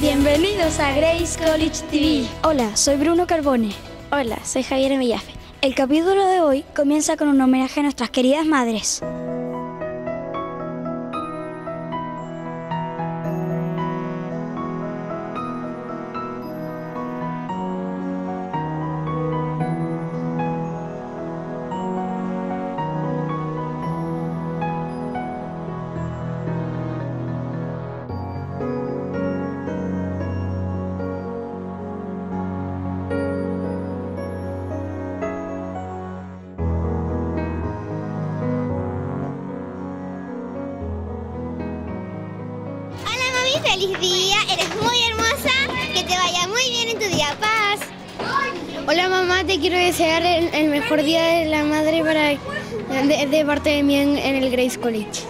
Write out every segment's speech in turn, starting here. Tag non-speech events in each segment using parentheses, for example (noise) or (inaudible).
Bienvenidos a Grace College TV. Hola, soy Bruno Carbone. Hola, soy Javier Villafe. El capítulo de hoy comienza con un homenaje a nuestras queridas madres. Feliz día, eres muy hermosa, que te vaya muy bien en tu día, paz. Hola mamá, te quiero desear el, el mejor día de la madre para de, de parte de mí en, en el Grace College.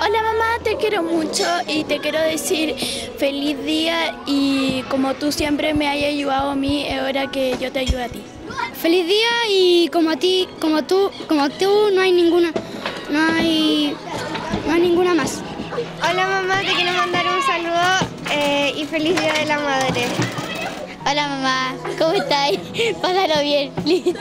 Hola mamá, te quiero mucho y te quiero decir feliz día y como tú siempre me hayas ayudado a mí, es hora que yo te ayude a ti. Feliz día y como a ti, como tú, como tú no hay ninguna, no hay, no hay ninguna más. Hola mamá, te quiero mandar un saludo eh, y feliz día de la madre. Hola mamá, ¿cómo estáis? (laughs) Pásalo bien, listo.